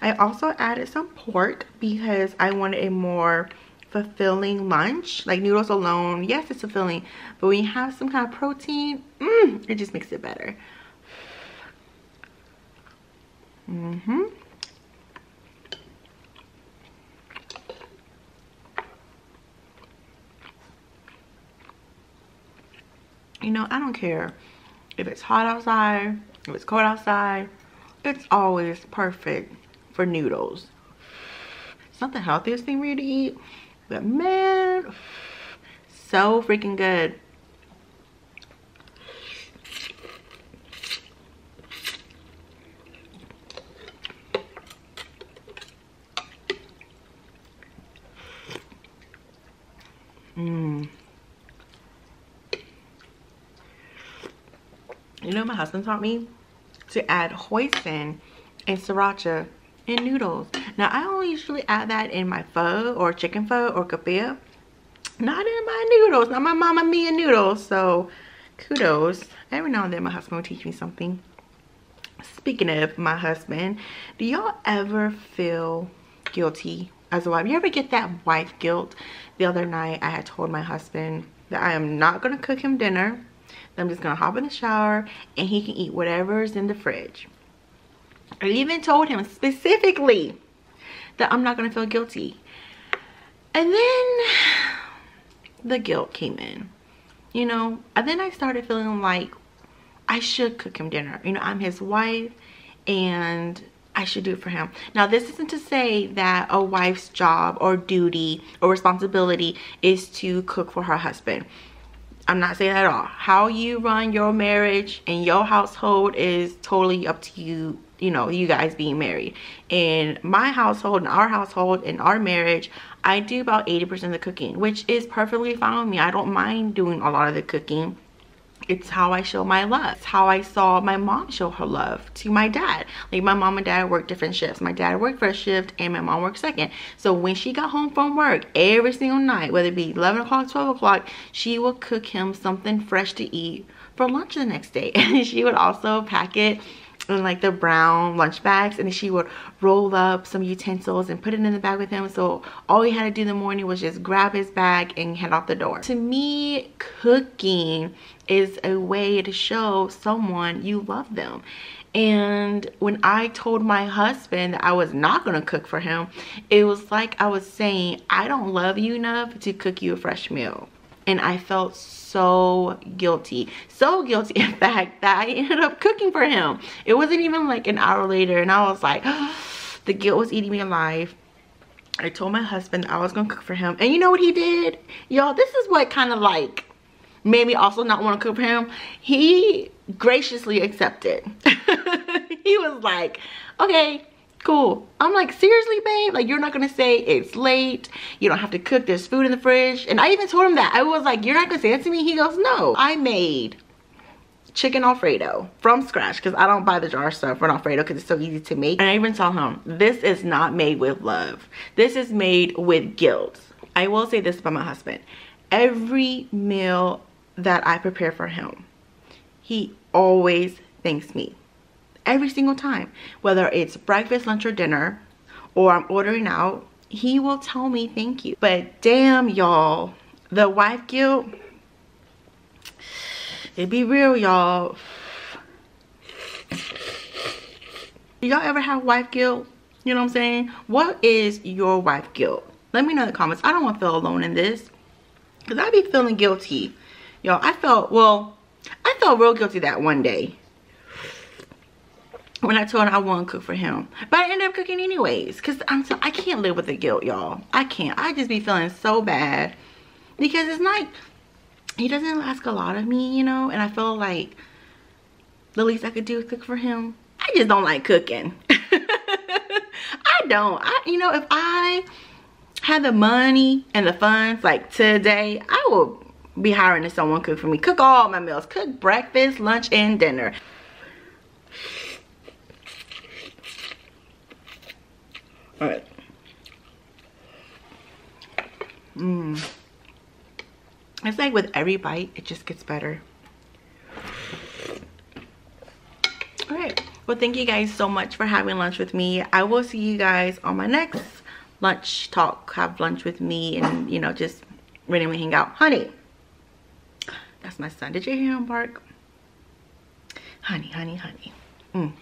I also added some pork because I wanted a more fulfilling lunch. Like noodles alone, yes, it's fulfilling. But when you have some kind of protein, mm, it just makes it better. Mm-hmm. You know, I don't care if it's hot outside, if it's cold outside, it's always perfect for noodles. It's not the healthiest thing for you to eat, but man, so freaking good. Mmm. You know my husband taught me? To add hoisin and sriracha in noodles. Now I only usually add that in my pho or chicken pho or kefir. Not in my noodles, not my mama Mia noodles. So kudos. Every now and then my husband will teach me something. Speaking of my husband, do y'all ever feel guilty as a wife? You ever get that wife guilt? The other night I had told my husband that I am not going to cook him dinner I'm just gonna hop in the shower and he can eat whatever's in the fridge. I even told him specifically that I'm not gonna feel guilty. And then the guilt came in, you know, and then I started feeling like I should cook him dinner. You know, I'm his wife and I should do it for him. Now, this isn't to say that a wife's job or duty or responsibility is to cook for her husband. I'm not saying that at all. How you run your marriage and your household is totally up to you, you know, you guys being married. In my household, in our household, in our marriage, I do about 80% of the cooking, which is perfectly fine with me. I don't mind doing a lot of the cooking it's how I show my love. It's how I saw my mom show her love to my dad. Like my mom and dad worked different shifts. My dad worked first shift and my mom worked second. So when she got home from work every single night, whether it be 11 o'clock, 12 o'clock, she would cook him something fresh to eat for lunch the next day. And she would also pack it in like the brown lunch bags and she would roll up some utensils and put it in the bag with him. So all he had to do in the morning was just grab his bag and head out the door. To me cooking is a way to show someone you love them. And when I told my husband that I was not going to cook for him, it was like I was saying, I don't love you enough to cook you a fresh meal. And I felt so guilty. So guilty, in fact, that I ended up cooking for him. It wasn't even like an hour later and I was like, the guilt was eating me alive. I told my husband I was to cook for him. And you know what he did? Y'all, this is what kind of like made me also not want to cook for him. He graciously accepted. he was like, okay, cool. I'm like, seriously, babe? Like, you're not gonna say it's late. You don't have to cook. There's food in the fridge. And I even told him that. I was like, you're not gonna say that to me? He goes, no. I made chicken alfredo from scratch because I don't buy the jar stuff for alfredo because it's so easy to make. And I even told him, this is not made with love. This is made with guilt. I will say this about my husband. Every meal that I prepare for him. He always thanks me. Every single time. Whether it's breakfast, lunch, or dinner, or I'm ordering out, he will tell me thank you. But damn, y'all, the wife guilt, it be real, y'all. Y'all ever have wife guilt? You know what I'm saying? What is your wife guilt? Let me know in the comments. I don't want to feel alone in this. Because I be feeling guilty Y'all, I felt, well, I felt real guilty that one day when I told him I to cook for him. But I ended up cooking anyways because I'm so, I can't live with the guilt, y'all. I can't. I just be feeling so bad because it's like he doesn't ask a lot of me, you know, and I feel like the least I could do is cook for him. I just don't like cooking. I don't. I, you know, if I had the money and the funds like today, I would be hiring someone cook for me. Cook all my meals. Cook breakfast, lunch, and dinner. Alright. Mmm. It's like with every bite, it just gets better. Alright, well thank you guys so much for having lunch with me i will see you guys on my next lunch talk have lunch with me and you know just randomly hang out honey that's my son did you hear him bark honey honey honey mm.